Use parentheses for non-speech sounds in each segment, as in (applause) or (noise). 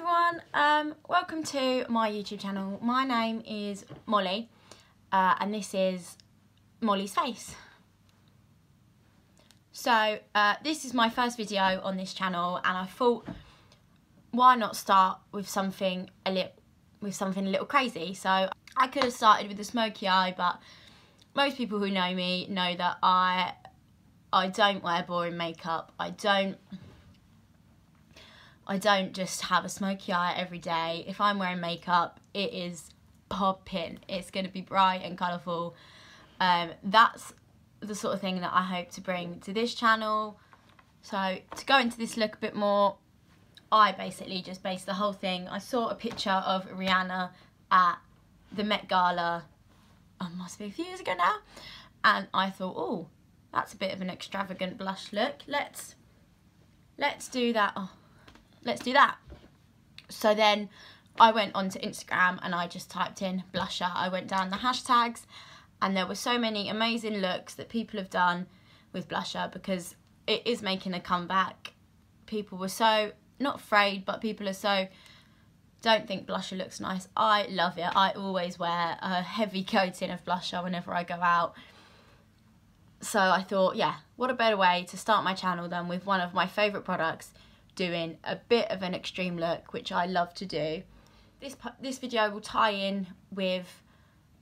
everyone, um, welcome to my YouTube channel. My name is Mollie uh, and this is Mollie's Face. So uh, this is my first video on this channel and I thought why not start with something a little with something a little crazy. So I could have started with a smoky eye but most people who know me know that I I don't wear boring makeup. I don't I don't just have a smoky eye every day. If I'm wearing makeup, it is popping. It's going to be bright and colourful. Um, that's the sort of thing that I hope to bring to this channel. So to go into this look a bit more, I basically just based the whole thing. I saw a picture of Rihanna at the Met Gala, oh, must be a few years ago now, and I thought, oh, that's a bit of an extravagant blush look. Let's let's do that. Oh, let's do that. So then I went onto Instagram and I just typed in blusher. I went down the hashtags and there were so many amazing looks that people have done with blusher because it is making a comeback. People were so, not afraid, but people are so, don't think blusher looks nice. I love it. I always wear a heavy coating of blusher whenever I go out. So I thought, yeah, what a better way to start my channel than with one of my favourite products doing a bit of an extreme look, which I love to do. This, this video will tie in with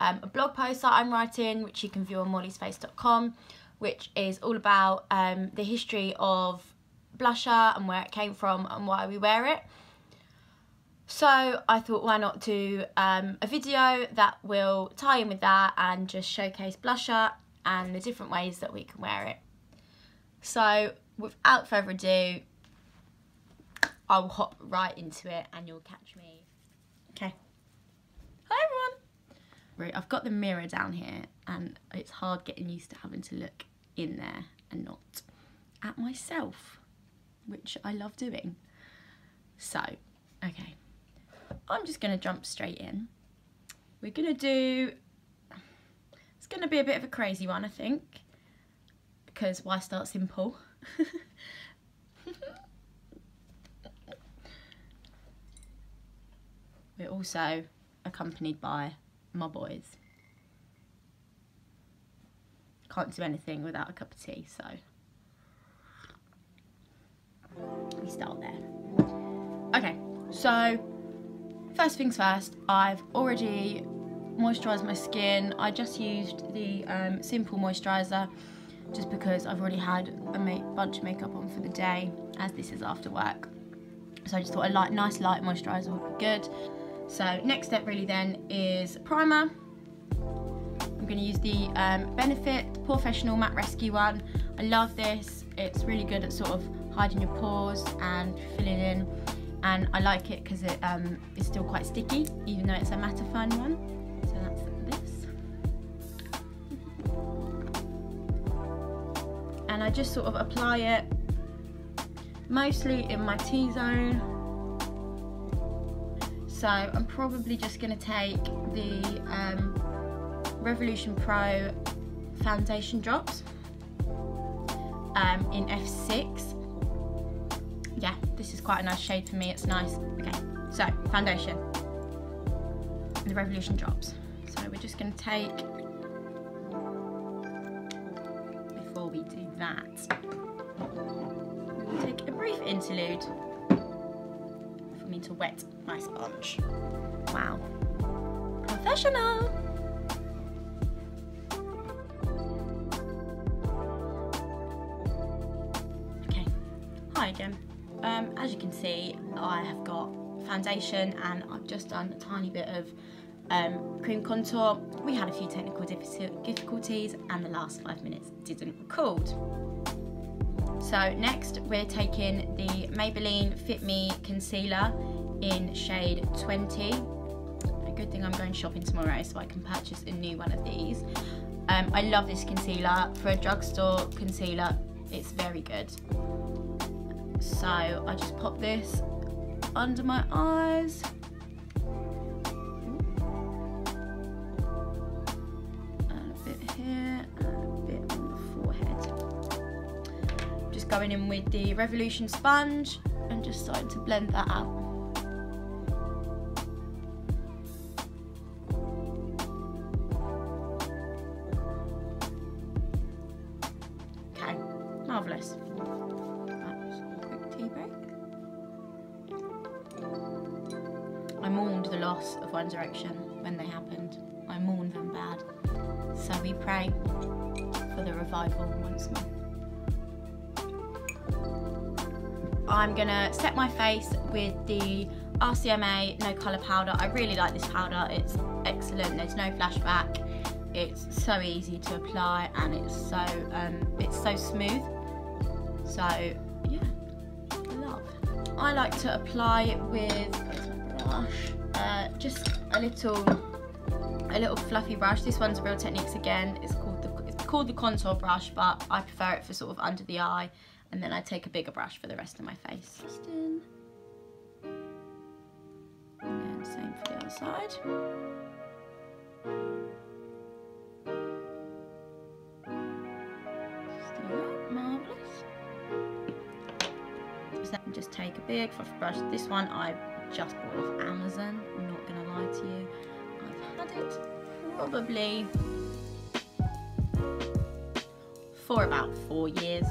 um, a blog post that I'm writing, which you can view on molliesface.com, which is all about um, the history of blusher and where it came from and why we wear it. So I thought why not do um, a video that will tie in with that and just showcase blusher and the different ways that we can wear it. So without further ado, I'll hop right into it and you'll catch me. Okay. Hi everyone. Right, I've got the mirror down here and it's hard getting used to having to look in there and not at myself, which I love doing. So, okay. I'm just going to jump straight in. We're going to do, it's going to be a bit of a crazy one, I think, because why start simple? (laughs) Also accompanied by my boys. Can't do anything without a cup of tea, so we start there. Okay, so first things first, I've already moisturised my skin. I just used the um, Simple Moisturiser just because I've already had a bunch of makeup on for the day as this is after work. So I just thought a light, nice light moisturiser would be good. So next step really then is primer. I'm going to use the um, Benefit POREfessional Matte Rescue one. I love this. It's really good at sort of hiding your pores and filling in. And I like it because it um, is still quite sticky, even though it's a mattifying one. So that's this. And I just sort of apply it mostly in my T-zone so I'm probably just going to take the um, Revolution Pro foundation drops um, in F6. Yeah, this is quite a nice shade for me, it's nice. Okay, so foundation, the Revolution drops. So we're just going to take, before we do that, take a brief interlude to wet my sponge. Wow. Professional! Okay, hi again. Um, as you can see, I have got foundation and I've just done a tiny bit of um, cream contour. We had a few technical difficulties and the last five minutes didn't record. So next we're taking the Maybelline Fit Me Concealer in shade 20. A good thing I'm going shopping tomorrow so I can purchase a new one of these. Um, I love this concealer. For a drugstore concealer, it's very good. So I just pop this under my eyes. And a bit here, and a bit on the forehead. Just going in with the Revolution sponge and just starting to blend that out. I'm gonna set my face with the RCMA No Colour Powder. I really like this powder. It's excellent. There's no flashback. It's so easy to apply and it's so um, it's so smooth. So yeah, love. I like to apply it with brush, uh, just a little a little fluffy brush. This one's Real Techniques again. It's called the it's called the contour brush, but I prefer it for sort of under the eye. And then I take a bigger brush for the rest of my face. Just in. And same for the other side. Just take a big fluffy brush. This one I just bought off Amazon. I'm not gonna lie to you. I've had it probably for about four years.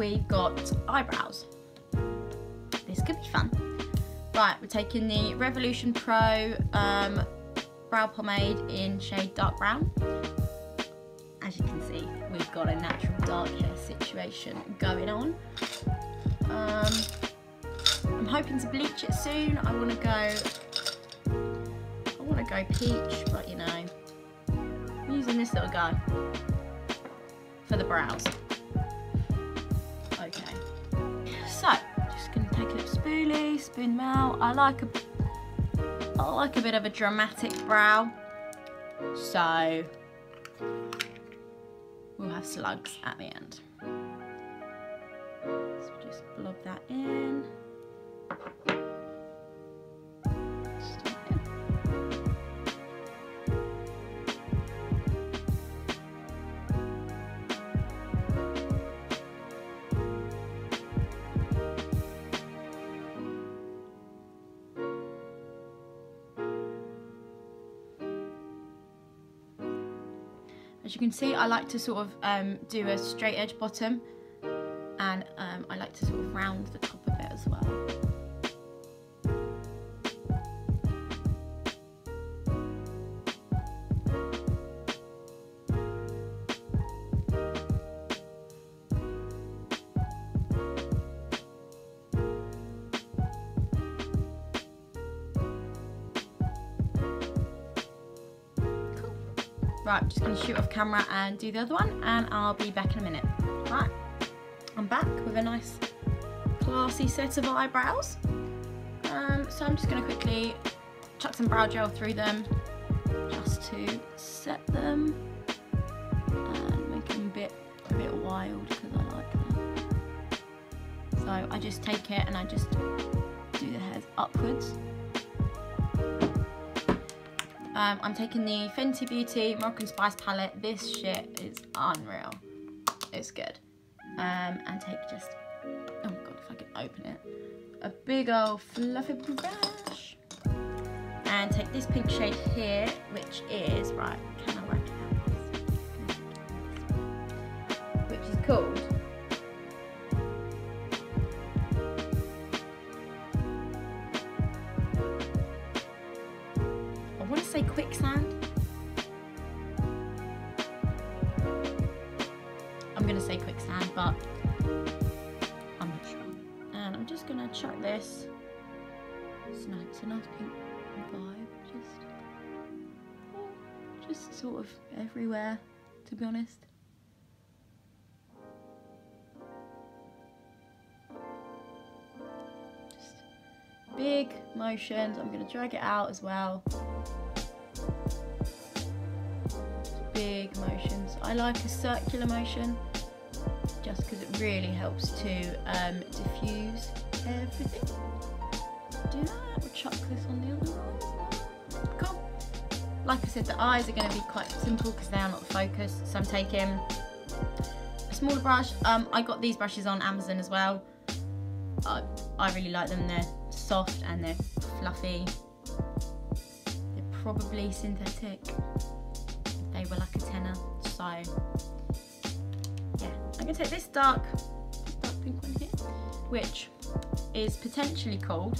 We've got eyebrows. This could be fun. Right, we're taking the Revolution Pro um, brow pomade in shade dark brown. As you can see, we've got a natural dark hair situation going on. Um, I'm hoping to bleach it soon. I want to go, I want to go peach, but you know, I'm using this little guy for the brows. Take spoolie, spoon out. I like a I like a bit of a dramatic brow. So we'll have slugs at the end. So just blob that in. Can see, I like to sort of um, do a straight edge bottom and um, I like to sort of round the top of it as well. Right, I'm just to shoot off camera and do the other one and I'll be back in a minute. Right, I'm back with a nice classy set of eyebrows. Um, so I'm just going to quickly chuck some brow gel through them just to set them and make them a bit, a bit wild because I like that. So I just take it and I just do the hairs upwards um, I'm taking the Fenty Beauty Moroccan Spice palette. This shit is unreal. It's good. Um, and take just, oh my god, if I can open it. A big old fluffy brush. And take this pink shade here, which is, right, can I work it out? Which is called quicksand. I'm to say quicksand, but I'm not sure. And I'm just to chuck this. It's nice, it's a nice pink vibe, just, just sort of everywhere, to be honest. Just big motions. I'm to drag it out as well. Big motions. I like a circular motion just because it really helps to um, diffuse everything. Do that, we'll chuck this on the other one. Cool. Like I said, the eyes are going to be quite simple because they are not focused. So I'm taking a smaller brush. Um, I got these brushes on Amazon as well. I really like them. They're soft and they're fluffy. Probably synthetic they were like a tenner. So yeah, I'm gonna take this dark, dark pink one here, which is potentially called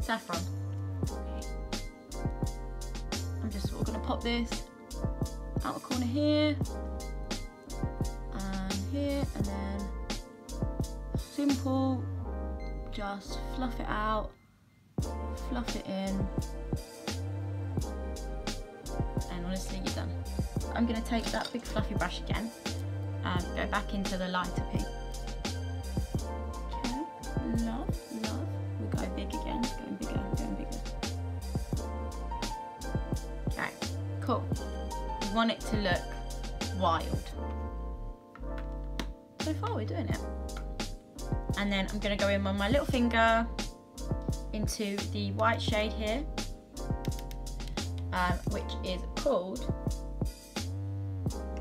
saffron. I'm just sort of gonna pop this out the corner here and then simple just fluff it out fluff it in and honestly you're done. I'm going to take that big fluffy brush again and go back into the lighter pink okay love love. We'll go big again going bigger going bigger. Okay cool. We want it to look wild so far we're doing it. And then I'm to go in on my little finger into the white shade here um, which is called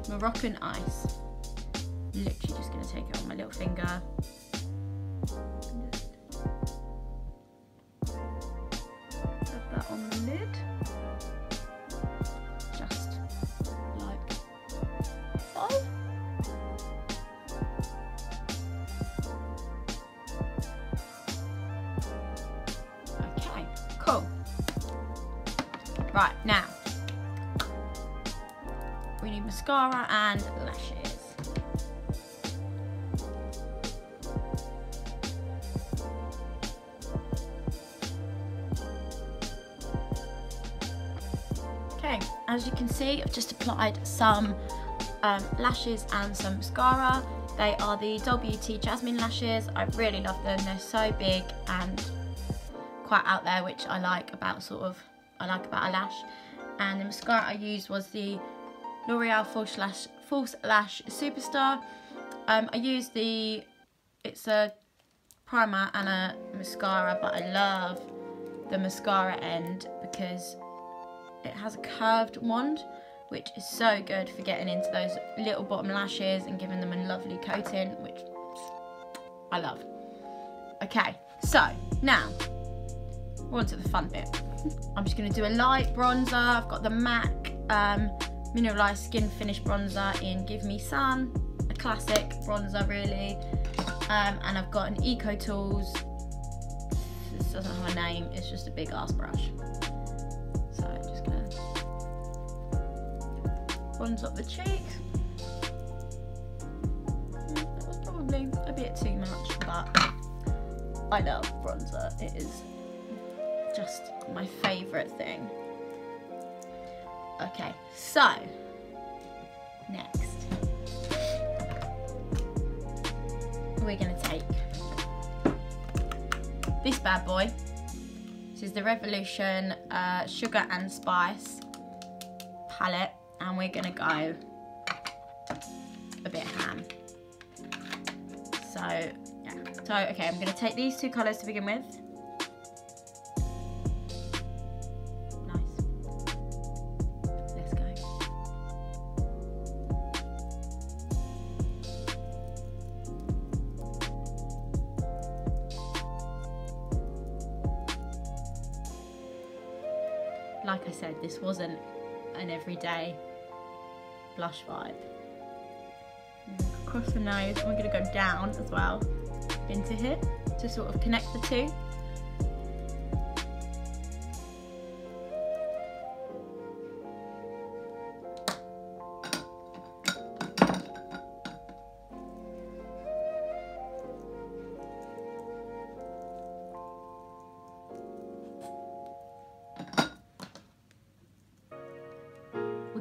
Moroccan Ice. Literally just to take it on my little finger mascara and lashes. Okay, as you can see, I've just applied some um, lashes and some mascara. They are the WT Jasmine lashes. I really love them. They're so big and quite out there, which I like about sort of, I like about a lash. And the mascara I used was the L'Oreal False Lash, False Lash Superstar. Um, I use the, it's a primer and a mascara, but I love the mascara end because it has a curved wand which is so good for getting into those little bottom lashes and giving them a lovely coating which I love. Okay, so now we're on to the fun bit. (laughs) I'm just going to do a light bronzer. I've got the MAC um, Mineralized Skin Finish Bronzer in Give Me Sun, a classic bronzer really. Um, and I've got an Eco Tools, this doesn't have a name, it's just a big ass brush. So I'm just to bronze up the cheeks. Mm, That was probably a bit too much, but I love bronzer. It is just my favourite thing. Okay, so next we're gonna take this bad boy. This is the Revolution uh, Sugar and Spice palette, and we're gonna go a bit ham. So yeah, so okay, I'm gonna take these two colours to begin with. Like I said, this wasn't an everyday blush vibe. Across the nose, and we're gonna go down as well into here to sort of connect the two.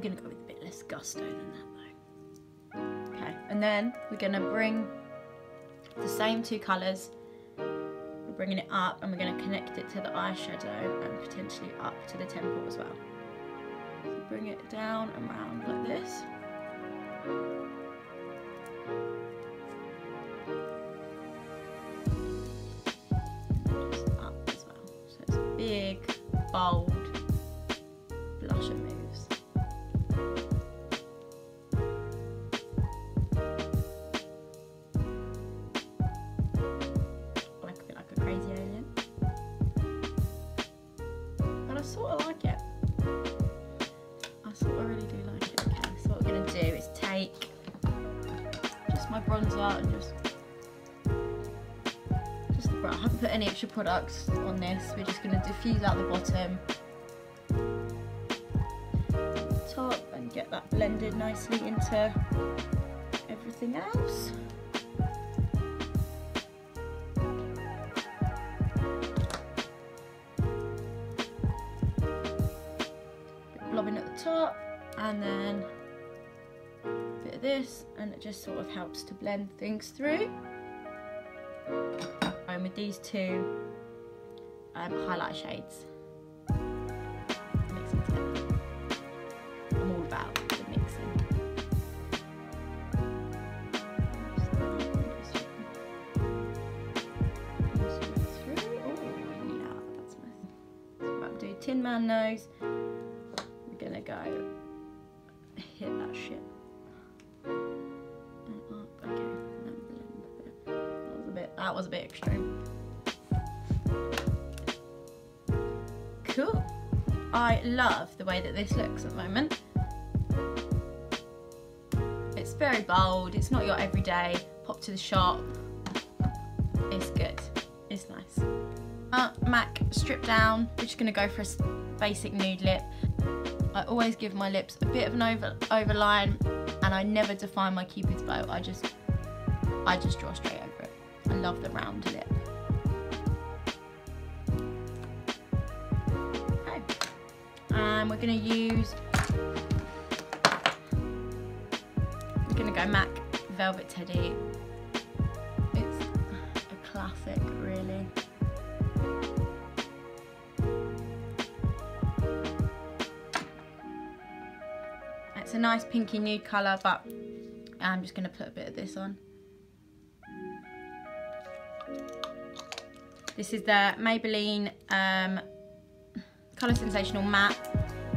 We're gonna go with a bit less gusto than that though. Okay, and then we're gonna bring the same two colours, we're bringing it up and we're gonna connect it to the eyeshadow and potentially up to the temple as well. So bring it down and round like this. Any extra products on this. We're just gonna diffuse out the bottom, top, and get that blended nicely into everything else. blobbing at the top and then a bit of this and it just sort of helps to blend things through. With these two um, highlight shades. I'm all about the mixing. Tin Man nose gonna go hit that shit. That was a bit extreme. Cool. I love the way that this looks at the moment. It's very bold. It's not your everyday pop to the shop. It's good. It's nice. Uh, MAC strip down. We're just gonna go for a basic nude lip. I always give my lips a bit of an over overline and I never define my cupid's bow. I just I just draw straight. I love the round lip. Okay. And we're gonna use we're gonna go MAC Velvet Teddy. It's a classic really. It's a nice pinky nude colour, but I'm just going to put a bit of this on. This is the Maybelline um, Colour Sensational Matte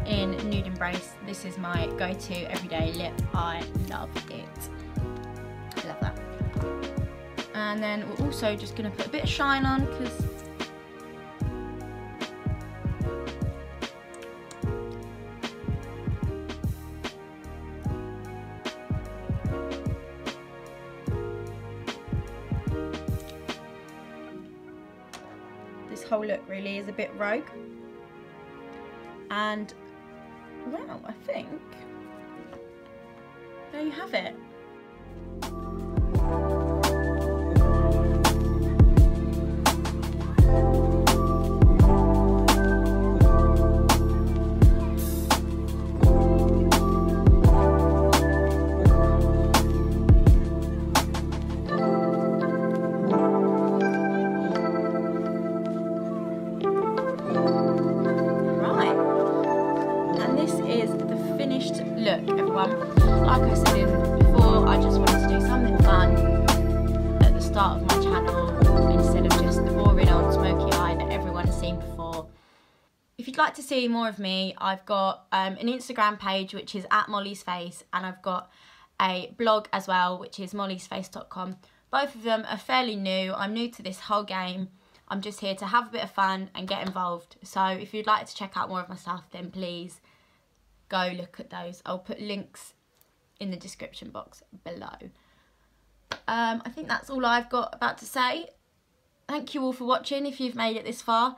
in Nude Embrace. This is my go-to everyday lip. I love it. I love that. And then we're also just going to put a bit of shine on because is a bit rogue. And, well, I think there you have it. If you'd like to see more of me, I've got um, an Instagram page which is at Mollie's Face and I've got a blog as well which is molliesface.com. Both of them are fairly new. I'm new to this whole game. I'm just here to have a bit of fun and get involved. So if you'd like to check out more of my stuff then please go look at those. I'll put links in the description box below um, I think that's all I've got about to say. Thank you all for watching if you've made it this far.